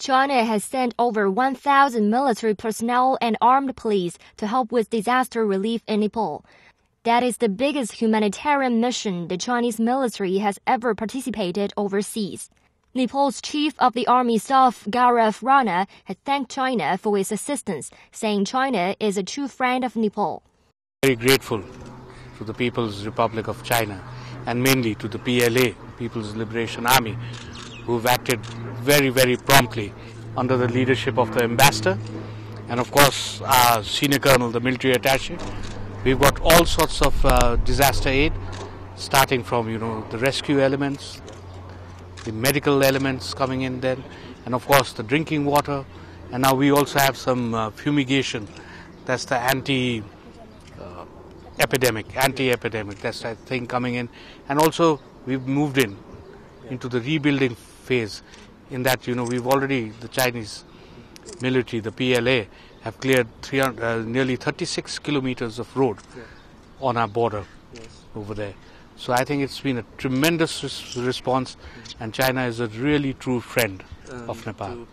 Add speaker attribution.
Speaker 1: China has sent over 1,000 military personnel and armed police to help with disaster relief in Nepal. That is the biggest humanitarian mission the Chinese military has ever participated overseas. Nepal's chief of the army staff, Gaurav Rana, had thanked China for its assistance, saying China is a true friend of Nepal.
Speaker 2: Very grateful to the People's Republic of China and mainly to the PLA, People's Liberation Army, who've acted very, very promptly under the leadership of the ambassador and of course our senior colonel, the military attache. We've got all sorts of uh, disaster aid, starting from you know the rescue elements, the medical elements coming in then, and of course the drinking water, and now we also have some uh, fumigation. That's the anti uh, epidemic, anti-epidemic. That's that thing coming in, and also we've moved in into the rebuilding phase. In that you know we've already the Chinese military, the PLA, have cleared uh, nearly 36 kilometers of road on our border over there. So I think it's been a tremendous res- response, and China is a really true friend of Nepal.